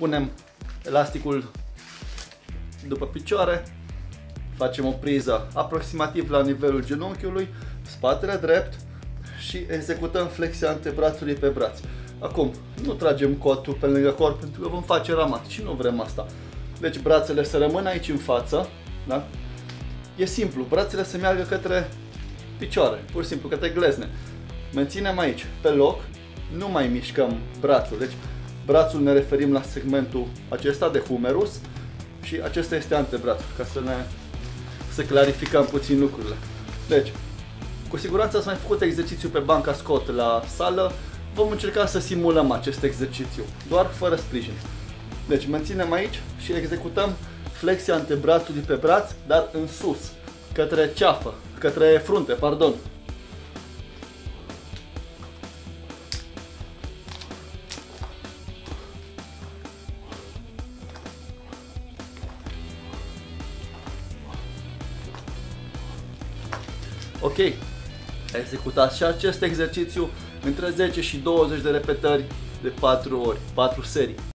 punem elasticul după picioare, facem o priză aproximativ la nivelul genunchiului, spatele drept și executăm flexia antebrațului pe braț. Acum, nu tragem cotul pe lângă corp pentru că vom face ramat și nu vrem asta. Deci brațele să rămână aici în față, da? E simplu, brațele să meargă către picioare, pur și simplu către glezne. Menținem aici, pe loc, nu mai mișcăm brațul. Deci brațul ne referim la segmentul acesta de humerus și acesta este antebrațul, ca să ne să clarificăm puțin lucrurile. Deci, cu siguranță ați mai făcut exercițiu pe banca Scott la sală, vom încerca să simulăm acest exercițiu, doar fără sprijin. Deci menținem aici și executăm flexia antebrațului pe braț, dar în sus, către ceafă, către frunte, pardon. Ok, executați și acest exercițiu între 10 și 20 de repetări de 4 ori, 4 serii.